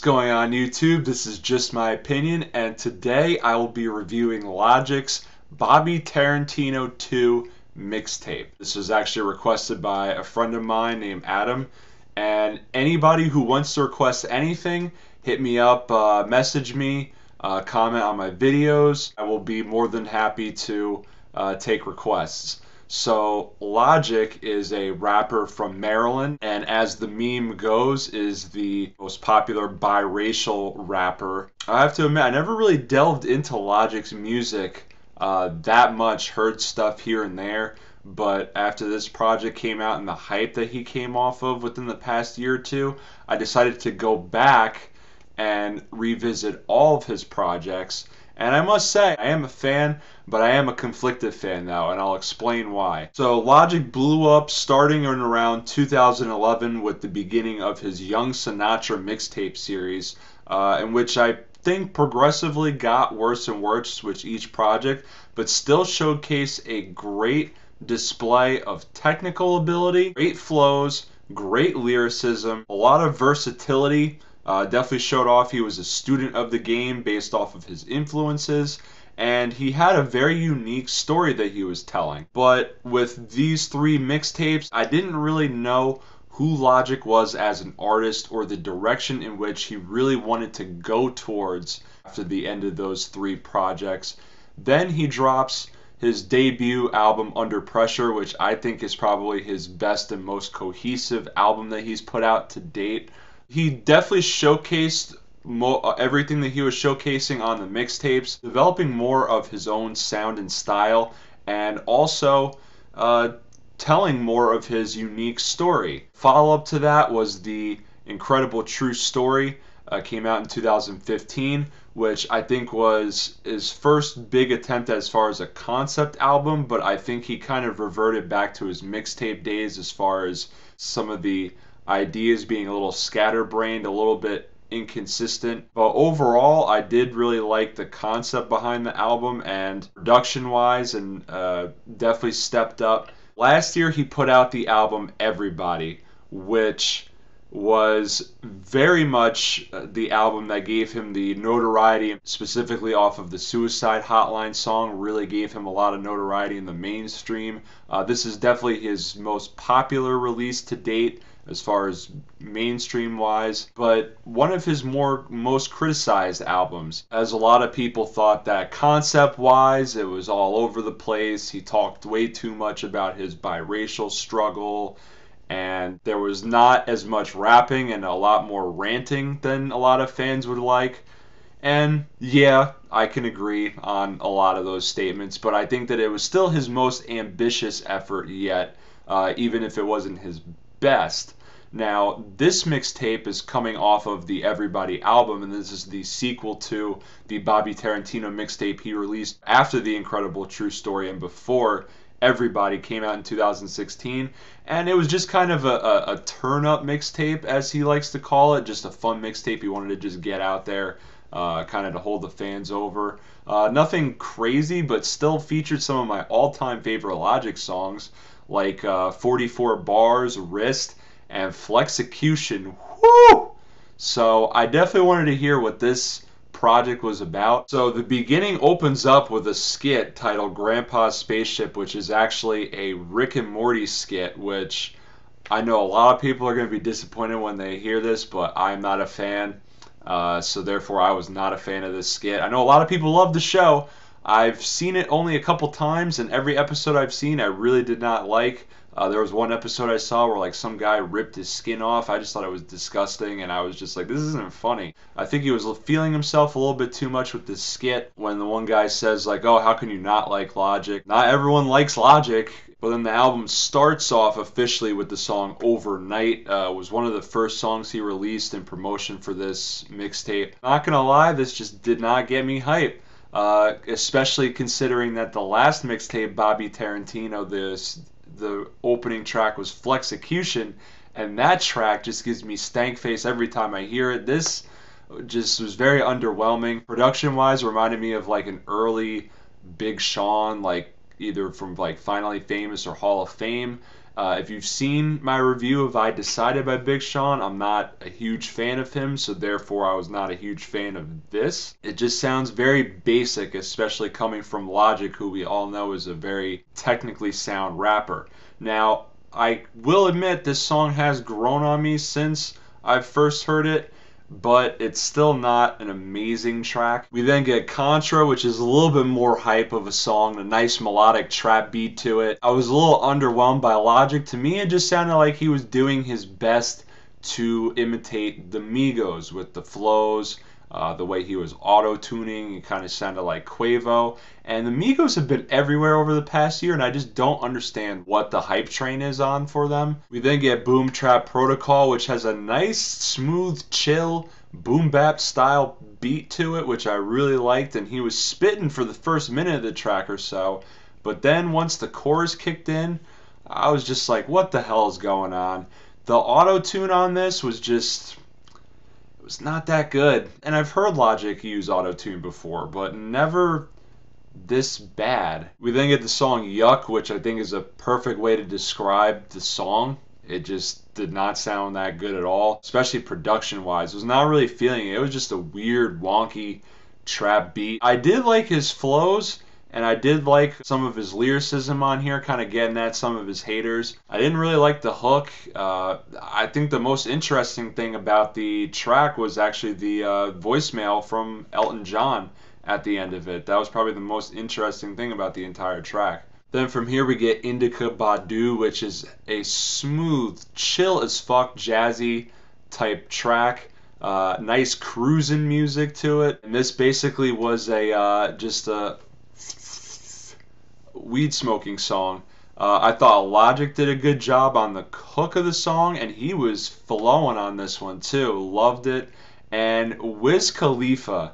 What's going on YouTube? This is just my opinion and today I will be reviewing Logic's Bobby Tarantino 2 mixtape. This was actually requested by a friend of mine named Adam and anybody who wants to request anything hit me up, uh, message me, uh, comment on my videos. I will be more than happy to uh, take requests. So Logic is a rapper from Maryland, and as the meme goes, is the most popular biracial rapper. I have to admit, I never really delved into Logic's music uh, that much. Heard stuff here and there, but after this project came out and the hype that he came off of within the past year or two, I decided to go back and revisit all of his projects and I must say, I am a fan, but I am a conflicted fan now, and I'll explain why. So, Logic blew up starting in around 2011 with the beginning of his Young Sinatra mixtape series, uh, in which I think progressively got worse and worse with each project, but still showcased a great display of technical ability, great flows, great lyricism, a lot of versatility uh, definitely showed off he was a student of the game based off of his influences, and he had a very unique story that he was telling. But with these three mixtapes, I didn't really know who Logic was as an artist or the direction in which he really wanted to go towards after the end of those three projects. Then he drops his debut album Under Pressure, which I think is probably his best and most cohesive album that he's put out to date he definitely showcased uh, everything that he was showcasing on the mixtapes, developing more of his own sound and style, and also uh, telling more of his unique story. Follow up to that was the incredible True Story. Uh, came out in 2015, which I think was his first big attempt as far as a concept album, but I think he kind of reverted back to his mixtape days as far as some of the ideas being a little scatterbrained, a little bit inconsistent. But overall, I did really like the concept behind the album and production wise, and uh, definitely stepped up. Last year, he put out the album Everybody, which was very much uh, the album that gave him the notoriety, specifically off of the Suicide Hotline song, really gave him a lot of notoriety in the mainstream. Uh, this is definitely his most popular release to date as far as mainstream wise, but one of his more most criticized albums, as a lot of people thought that concept wise it was all over the place. He talked way too much about his biracial struggle and there was not as much rapping and a lot more ranting than a lot of fans would like. And yeah, I can agree on a lot of those statements, but I think that it was still his most ambitious effort yet, uh, even if it wasn't his best. Now, this mixtape is coming off of the Everybody album, and this is the sequel to the Bobby Tarantino mixtape he released after The Incredible True Story and before Everybody came out in 2016. And it was just kind of a, a, a turn up mixtape, as he likes to call it, just a fun mixtape he wanted to just get out there. Uh, kind of to hold the fans over. Uh, nothing crazy, but still featured some of my all time favorite Logic songs, like uh, 44 Bars, Wrist, and Flexecution. Whoo! So I definitely wanted to hear what this project was about. So the beginning opens up with a skit titled Grandpa's Spaceship, which is actually a Rick and Morty skit, which I know a lot of people are going to be disappointed when they hear this, but I'm not a fan. Uh, so therefore, I was not a fan of this skit. I know a lot of people love the show. I've seen it only a couple times, and every episode I've seen, I really did not like. Uh, there was one episode I saw where like some guy ripped his skin off. I just thought it was disgusting, and I was just like, this isn't funny. I think he was feeling himself a little bit too much with this skit when the one guy says like, oh, how can you not like Logic? Not everyone likes Logic. But then the album starts off officially with the song Overnight. Uh, was one of the first songs he released in promotion for this mixtape. Not gonna lie, this just did not get me hype. Uh, especially considering that the last mixtape, Bobby Tarantino, this the opening track was Flexecution, and that track just gives me stank face every time I hear it. This just was very underwhelming. Production wise, reminded me of like an early Big Sean, like either from like Finally Famous or Hall of Fame. Uh, if you've seen my review of I Decided by Big Sean, I'm not a huge fan of him, so therefore I was not a huge fan of this. It just sounds very basic, especially coming from Logic, who we all know is a very technically sound rapper. Now, I will admit this song has grown on me since I first heard it but it's still not an amazing track. We then get Contra, which is a little bit more hype of a song, a nice melodic trap beat to it. I was a little underwhelmed by Logic. To me, it just sounded like he was doing his best to imitate the Migos with the flows, uh, the way he was auto tuning. It kind of sounded like Quavo. And the Migos have been everywhere over the past year, and I just don't understand what the hype train is on for them. We then get Boom Trap Protocol, which has a nice, smooth, chill, boom bap style beat to it, which I really liked. And he was spitting for the first minute of the track or so. But then once the chorus kicked in, I was just like, what the hell is going on? The auto tune on this was just was not that good. And I've heard Logic use auto tune before, but never this bad. We then get the song Yuck, which I think is a perfect way to describe the song. It just did not sound that good at all, especially production wise. Was not really feeling it. It was just a weird, wonky trap beat. I did like his flows and I did like some of his lyricism on here, kind of getting at some of his haters. I didn't really like the hook. Uh, I think the most interesting thing about the track was actually the uh, voicemail from Elton John at the end of it. That was probably the most interesting thing about the entire track. Then from here we get Indica Badu, which is a smooth, chill as fuck, jazzy type track. Uh, nice cruising music to it. And this basically was a uh, just a weed smoking song. Uh, I thought Logic did a good job on the hook of the song, and he was flowing on this one too. Loved it. And Wiz Khalifa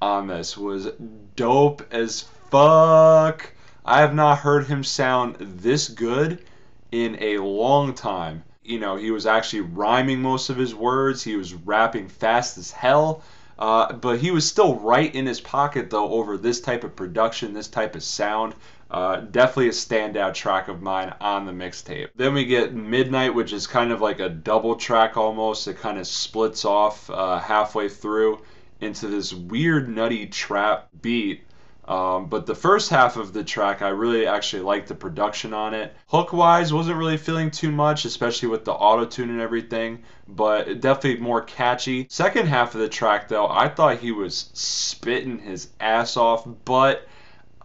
on this was dope as fuck. I have not heard him sound this good in a long time. You know, he was actually rhyming most of his words, he was rapping fast as hell. Uh, but he was still right in his pocket though over this type of production, this type of sound. Uh, definitely a standout track of mine on the mixtape. Then we get Midnight, which is kind of like a double track almost. It kind of splits off uh, halfway through into this weird, nutty trap beat. Um, but the first half of the track, I really actually liked the production on it. Hook wise, wasn't really feeling too much, especially with the auto tune and everything, but definitely more catchy. Second half of the track, though, I thought he was spitting his ass off, but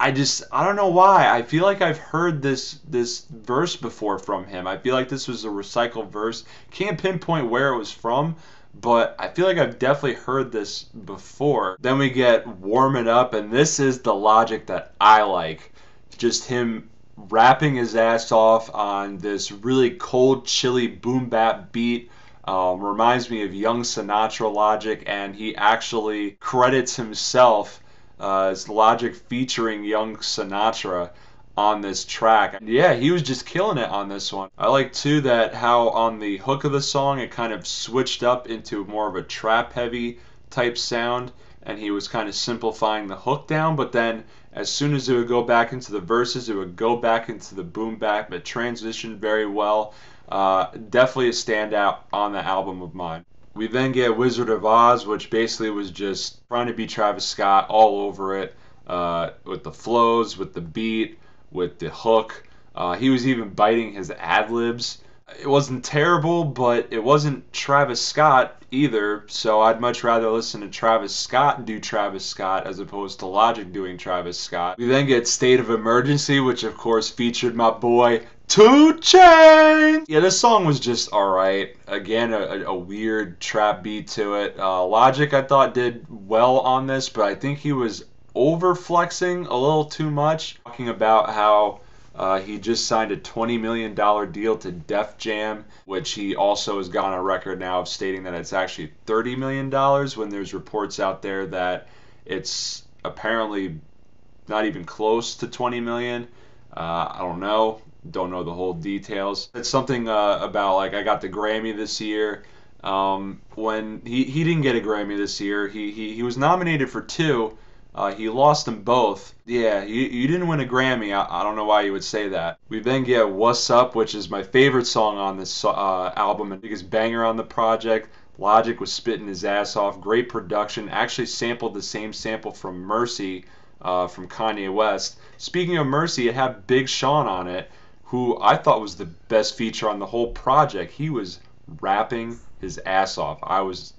I just I don't know why. I feel like I've heard this this verse before from him. I feel like this was a recycled verse. Can't pinpoint where it was from, but I feel like I've definitely heard this before. Then we get Warm It Up, and this is the logic that I like. Just him rapping his ass off on this really cold, chilly boom bap beat. Um, reminds me of Young Sinatra logic, and he actually credits himself uh, as Logic featuring Young Sinatra on this track. Yeah, he was just killing it on this one. I like too that how on the hook of the song it kind of switched up into more of a trap heavy type sound and he was kind of simplifying the hook down, but then as soon as it would go back into the verses, it would go back into the boom bap, It transitioned very well. Uh, definitely a standout on the album of mine. We then get Wizard of Oz, which basically was just trying to be Travis Scott all over it, uh, with the flows, with the beat, with the hook. Uh, he was even biting his ad libs. It wasn't terrible, but it wasn't Travis Scott either. So I'd much rather listen to Travis Scott do Travis Scott as opposed to Logic doing Travis Scott. We then get State of Emergency, which of course featured my boy 2 Chainz. Yeah, this song was just alright. Again, a, a, weird trap beat to it. Uh, Logic, I thought, did well on this, but I think he was over flexing a little too much. Talking about how uh, he just signed a $20 million deal to Def Jam, which he also has gone on record now of stating that it's actually $30 million when there's reports out there that it's apparently not even close to 20 million. Uh, I don't know don't know the whole details. It's something uh, about like I got the Grammy this year. Um, when he, he didn't get a Grammy this year, he, he, he was nominated for two, Uh, he lost them both. Yeah, you, you didn't win a Grammy. I, I don't know why you would say that. We then get What's Up, which is my favorite song on this uh, album and biggest banger on the project. Logic was spitting his ass off. Great production. Actually sampled the same sample from Mercy uh, from Kanye West. Speaking of Mercy, it had Big Sean on it, who I thought was the best feature on the whole project. He was rapping his ass off. I was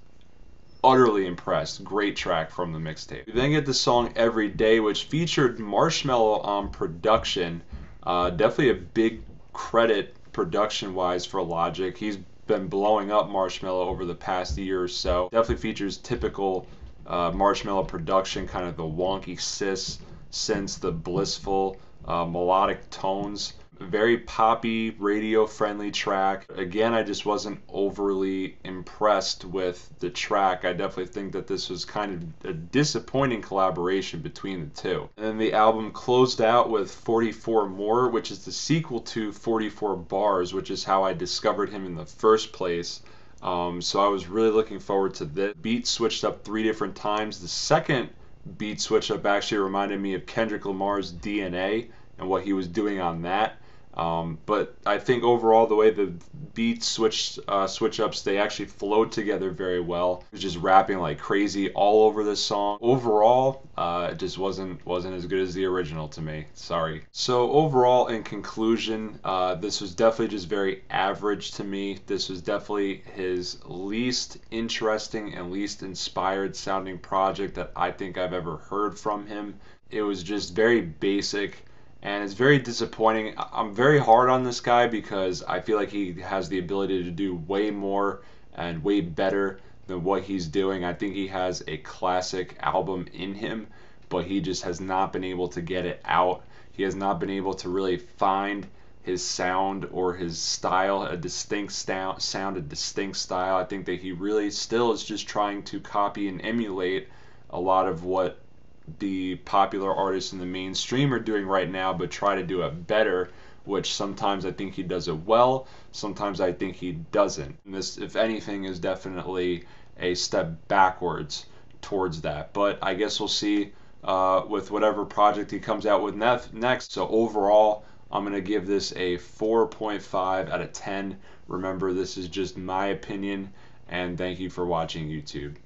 utterly impressed. Great track from the mixtape. We then get the song Every Day, which featured Marshmello on production. Uh, definitely a big credit production wise for Logic. He's been blowing up Marshmello over the past year or so. Definitely features typical uh, Marshmello production, kind of the wonky sis synths, the blissful uh, melodic tones very poppy, radio friendly track. Again, I just wasn't overly impressed with the track. I definitely think that this was kind of a disappointing collaboration between the two. And then the album closed out with 44 More, which is the sequel to 44 Bars, which is how I discovered him in the first place. Um, so I was really looking forward to this. Beat switched up three different times. The second beat switch up actually reminded me of Kendrick Lamar's DNA and what he was doing on that. Um, but I think overall, the way the beats switch uh, switch ups, they actually flowed together very well. It was just rapping like crazy all over this song. Overall, uh, it just wasn't wasn't as good as the original to me. Sorry. So overall, in conclusion, uh, this was definitely just very average to me. This was definitely his least interesting and least inspired sounding project that I think I've ever heard from him. It was just very basic and it's very disappointing. I'm very hard on this guy because I feel like he has the ability to do way more and way better than what he's doing. I think he has a classic album in him, but he just has not been able to get it out. He has not been able to really find his sound or his style, a distinct sound, a distinct style. I think that he really still is just trying to copy and emulate a lot of what the popular artists in the mainstream are doing right now, but try to do it better. Which sometimes I think he does it well, sometimes I think he doesn't. And this, if anything, is definitely a step backwards towards that. But I guess we'll see uh, with whatever project he comes out with next. So overall, I'm going to give this a 4.5 out of 10. Remember, this is just my opinion, and thank you for watching YouTube.